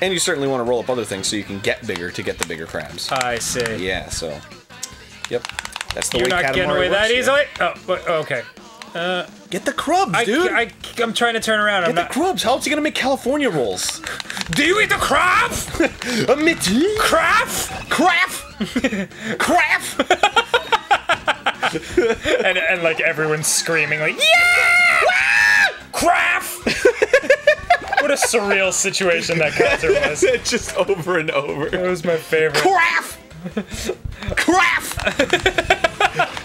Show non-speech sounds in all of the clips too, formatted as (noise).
And you certainly want to roll up other things so you can get bigger to get the bigger crabs. I see. Yeah, so. Yep. That's the You're way not getting Katamari away that yeah. easily. Oh, but- okay. Uh, get the crubs, I, dude. I, I'm trying to turn around. I'm Get the not. crubs. How else you gonna make California rolls? (laughs) Do you eat the crab? (laughs) A mitty. crab? Craft. (laughs) Craft. And, and like everyone's screaming like, yeah! crab! What a surreal situation that concert (laughs) was. Just over and over. It was my favorite. Craft. Craft.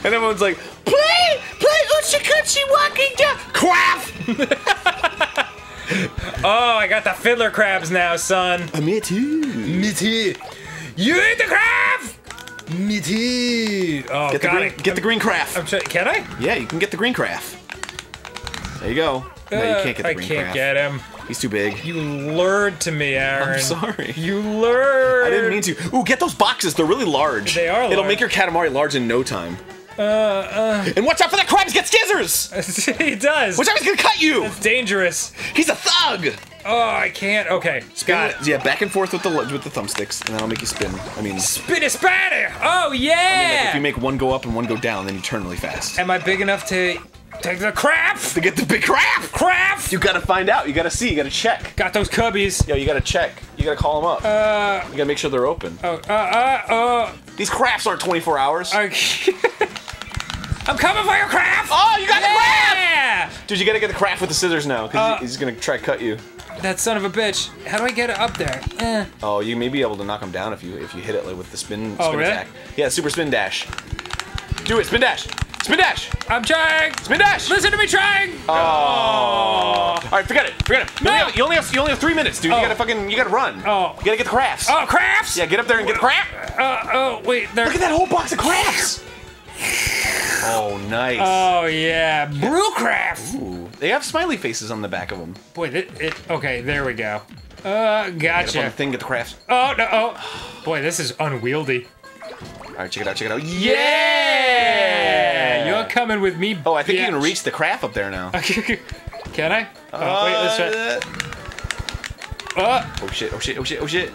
and everyone's like, play, play Uchikuchi walking down. Craft. (laughs) Oh, I got the fiddler crabs now, son. A mitty. Mitty. You eat the crab? Mitty. Oh, Get the got green. it. Get the green craft. I'm can I? Yeah, you can get the green craft. There you go. No, you can't get the I green can't craft. get him. He's too big. You lured to me, Arin. I'm sorry. You lured. I didn't mean to. Ooh, get those boxes. They're really large. They are It'll make your Katamari large in no time. Uh, uh. And watch out for the crabs. Get scissors. (laughs) he does. Watch out, he's gonna cut you. Dangerous. He's a thug. Oh, I can't. Okay. Got it. Yeah, back and forth with the with the thumbsticks, and then I'll make you spin. I mean, Spin a spanner. Oh, yeah. like, yeah. if you make one go up and one go down, then you turn really fast. Am I big enough to take the crab? To get the big crab, Crab. you gotta find out. You gotta see. You gotta check. Got those cubbies. Yo, you gotta check. You gotta call them up. Uh, you gotta make sure they're open. oh, uh, uh, uh. These crafts aren't 24 hours. I- (laughs) I'm coming for your crab. oh, you got the crab! Yeah. Dude, you gotta get the craft with the scissors now, because Uh, he's gonna try to cut you. That son of a bitch. How do I get it up there? Eh. Oh, you may be able to knock him down if you if you hit it like with the spin, Oh, spin really? attack. Yeah, super spin dash. Do it, spin dash, spin dash, I'm trying. spin dash. Listen to me trying. Oh. All right, forget it, forget it. You, No. only have, you only have you only have three minutes, dude. Oh. You gotta fucking you gotta run. Oh. You gotta get the crafts. Oh, crafts. Yeah, get up there and get the craft. Uh, oh, wait. There. Look at that whole box of crafts. Oh, nice. Oh yeah, Brewcraft! Ooh, they have smiley faces on the back of them. Boy, it, it. Okay, there we go. Uh, Get up on the gotcha. thing, get the crafts. Oh no. Oh, boy, this is unwieldy. All right, check it out, check it out. Yeah, you're coming with me. Oh, I think you can reach the craft up there now. can I? Oh, wait, let's try. Uh, Uh, Oh shit, oh shit, oh shit, oh shit.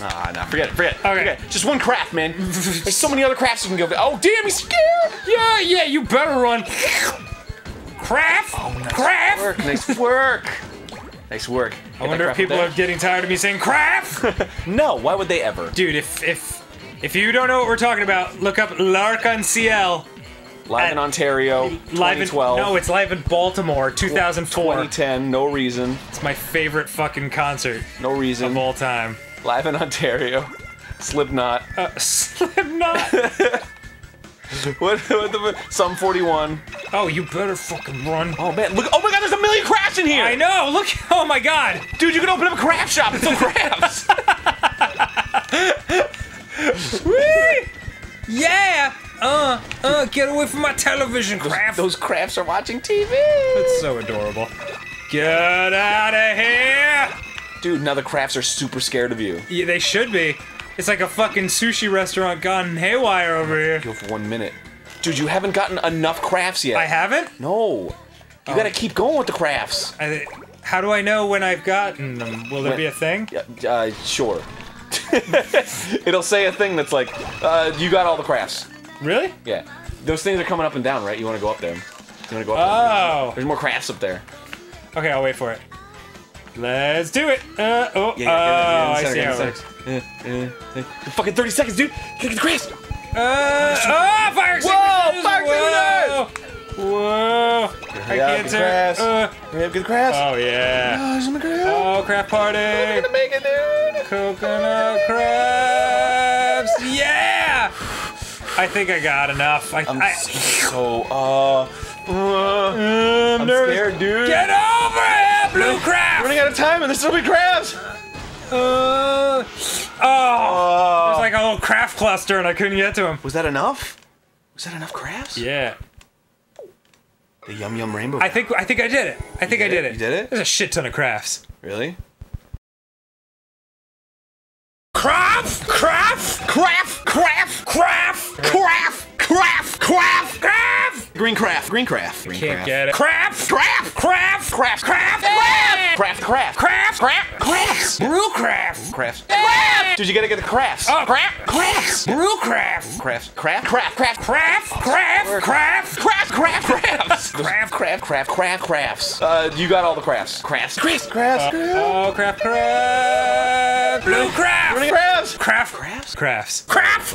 Ah, nah, forget it, forget it. Okay. Forget it. Just one craft, man. (laughs) There's so many other crafts you can go. Oh, damn, he's scared. yeah, yeah, you better run. Craft. Craft. Work, nice work. (laughs) Nice work. I wonder if people are getting tired of me saying craft. (laughs) No, why would they ever? Dude, if if if you don't know what we're talking about, look up L'Arc-en-Ciel. Live in Ontario, Live in 2012. no, it's live in Baltimore, 2004. 2010, no reason. It's my favorite fucking concert No reason. of all time. Live in Ontario. Slipknot. Uh, (laughs) Slipknot. (laughs) What, what the Sum 41. oh, you better fucking run. Oh man, look! Oh my God, there's a million crafts in here. I know. Look. (laughs) Oh my God. Dude, you can open up a craft shop and sell crafts. Whee! Yeah. Uh. Uh. Get away from my television, craft. Those crafts are watching TV. That's so adorable. Get out of here. Dude, now the crafts are super scared of you. Yeah, they should be. It's like a fucking sushi restaurant gone haywire over here. Go for one minute. Dude, you haven't gotten enough crafts yet. I haven't. No. You gotta keep going with the crafts. I, how do I know when I've gotten them? Will there be a thing? Yeah, uh, sure. (laughs) It'll say a thing that's like, uh, you got all the crafts. Really? Yeah. Those things are coming up and down, right? You wanna go up there. You wanna go up Oh. there. There's more crafts up there. Okay, I'll wait for it. Let's do it. Uh, oh, Yeah, yeah, oh, I yeah, see how it works. Fucking 30 seconds, dude! Get the crafts! Uh, oh, fire extinguishers! fire Whoa! Whoa! I can't turn. crafts. Uh, We have good crafts. oh yeah. Oh, crafts. Oh, craft party! gonna make it, dude. Coconut crabs! Yeah! I think I got enough. I, I'm I, so, uh, uh, I'm I'm nervous. scared, dude. Get over here, blue crab! running out of time and there's so many crabs. Uh, oh, Uh, there's like a little craft cluster and I couldn't get to him. was that enough? Was that enough crabs? Yeah. The yum yum rainbow. I think I think I did it. I think I did did it? it. You did it? There's a shit ton of crafts. really? Craft, craft, Craft, craft, craft, craft, craft, craft. craft. Green craft. Green craft. Green Can't craft. get it. Craft! Craft. Craft! Craft. Craft! Craft. Craft. Craft! Craft. Crafts. Brew craft! Crafts. Craft. Dude, you gotta get the crafts. Oh, Craft. Crafts. Brew craft! Crafts. Craft. Craft. Craft. Craft! Craft! Craft! Craft. Craft. Crafts. Craft. Craft. Craft. Craft. Crafts. Uh, you got all the crafts. Crafts. Crafts. Crafts. Oh, craft, craft! Blue craft! Crafts. Craft! Crafts. Crafts! Craft.